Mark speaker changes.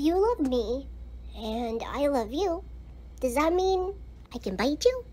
Speaker 1: you love me and I love you, does that mean I can bite you?